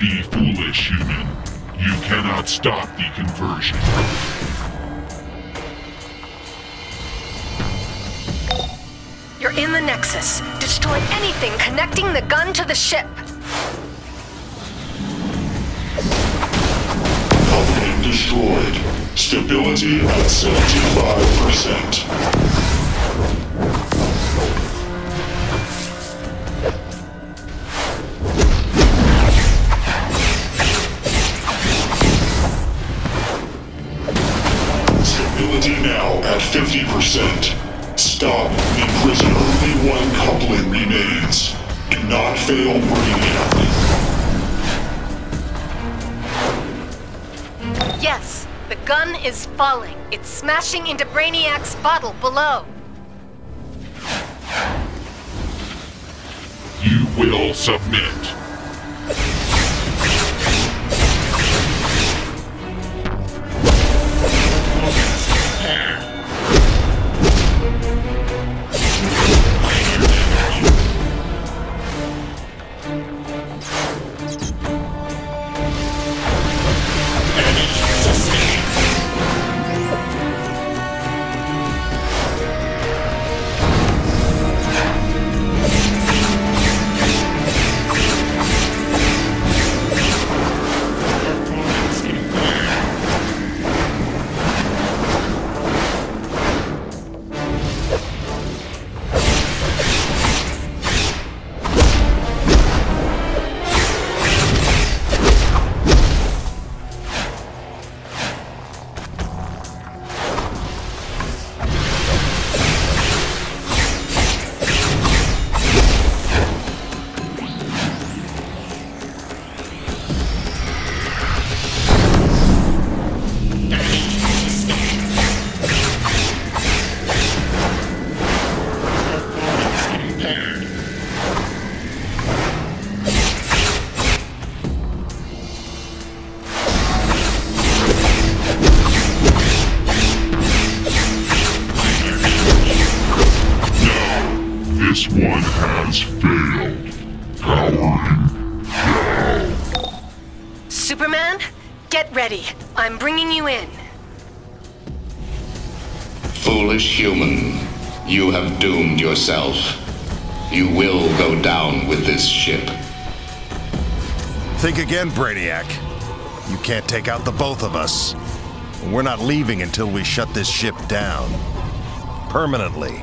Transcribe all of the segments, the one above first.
be foolish, human. You cannot stop the conversion. You're in the Nexus. Destroy anything connecting the gun to the ship. Coupling destroyed. Stability at 75%. Stability now at 50%. Stop the prison. Only one coupling remains. Do not fail Brainiac. Yes, the gun is falling. It's smashing into Brainiac's bottle below. You will submit. Ready. I'm bringing you in. Foolish human, you have doomed yourself. You will go down with this ship. Think again, Brainiac. You can't take out the both of us. We're not leaving until we shut this ship down. Permanently.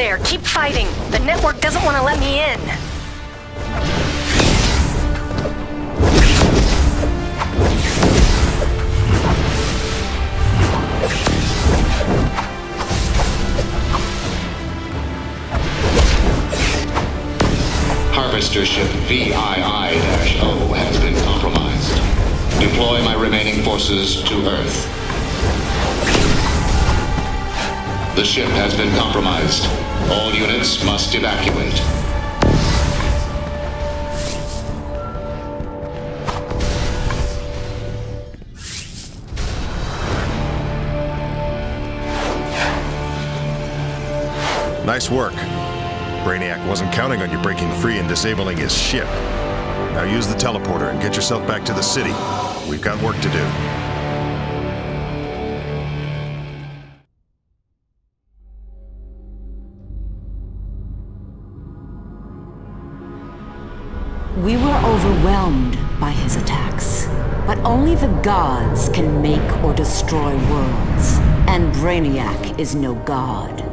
There. Keep fighting. The network doesn't want to let me in. Harvester ship VII-O has been compromised. Deploy my remaining forces to Earth. The ship has been compromised. All units must evacuate. Nice work. Brainiac wasn't counting on you breaking free and disabling his ship. Now use the teleporter and get yourself back to the city. We've got work to do. We were overwhelmed by his attacks. But only the gods can make or destroy worlds. And Brainiac is no god.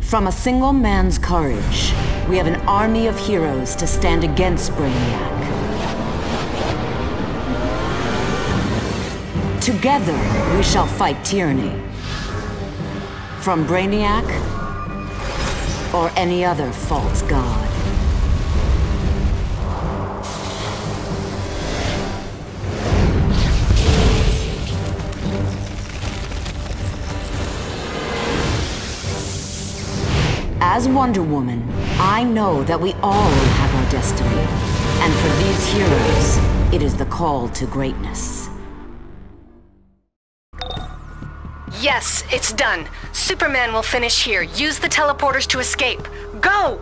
From a single man's courage, we have an army of heroes to stand against Brainiac. Together, we shall fight tyranny. From Brainiac or any other false god. As Wonder Woman, I know that we all have our destiny. And for these heroes, it is the call to greatness. Yes, it's done. Superman will finish here. Use the teleporters to escape. Go!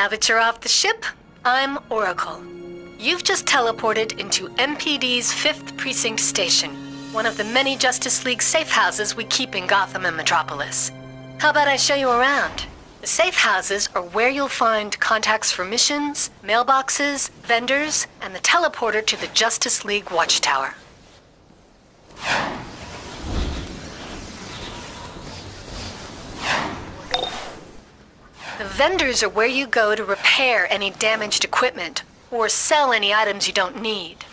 Now that you're off the ship, I'm Oracle. You've just teleported into MPD's 5th Precinct Station, one of the many Justice League safe houses we keep in Gotham and Metropolis. How about I show you around? The safe houses are where you'll find contacts for missions, mailboxes, vendors, and the teleporter to the Justice League Watchtower. Vendors are where you go to repair any damaged equipment or sell any items you don't need.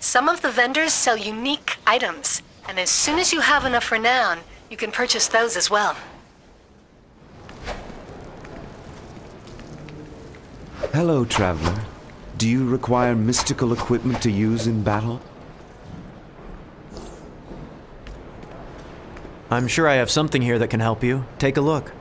Some of the vendors sell unique items, and as soon as you have enough renown, you can purchase those as well. Hello, traveler. Do you require mystical equipment to use in battle? I'm sure I have something here that can help you. Take a look.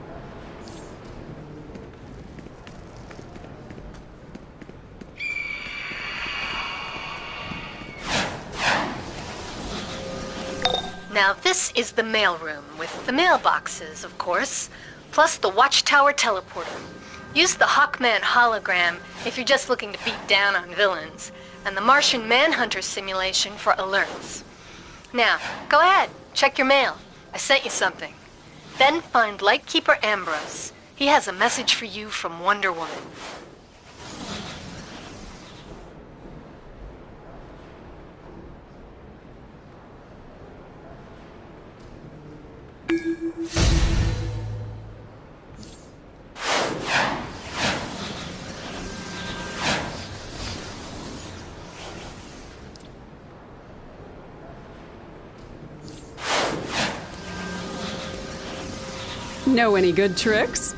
Now this is the mailroom, with the mailboxes, of course, plus the Watchtower teleporter. Use the Hawkman hologram if you're just looking to beat down on villains, and the Martian Manhunter simulation for alerts. Now, go ahead, check your mail. I sent you something. Then find Lightkeeper Ambrose. He has a message for you from Wonder Woman. Know any good tricks?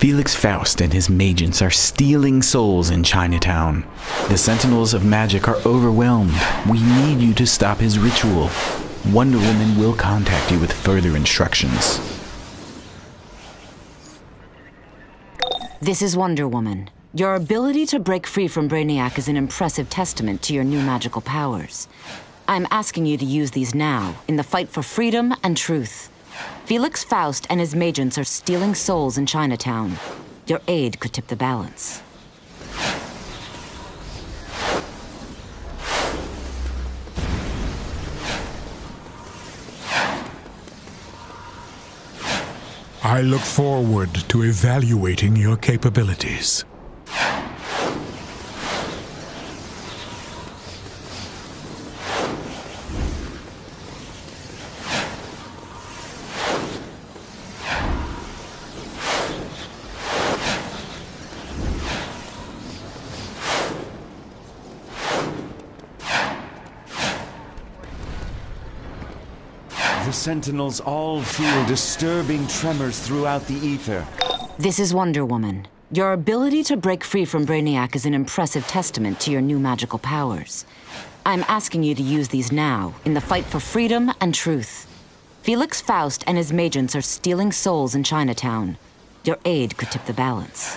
Felix Faust and his magents are stealing souls in Chinatown. The Sentinels of Magic are overwhelmed. We need you to stop his ritual. Wonder Woman will contact you with further instructions. This is Wonder Woman. Your ability to break free from Brainiac is an impressive testament to your new magical powers. I'm asking you to use these now, in the fight for freedom and truth. Felix Faust and his magents are stealing souls in Chinatown. Your aid could tip the balance. I look forward to evaluating your capabilities. The Sentinels all feel disturbing tremors throughout the ether. This is Wonder Woman. Your ability to break free from Brainiac is an impressive testament to your new magical powers. I'm asking you to use these now, in the fight for freedom and truth. Felix Faust and his magents are stealing souls in Chinatown. Your aid could tip the balance.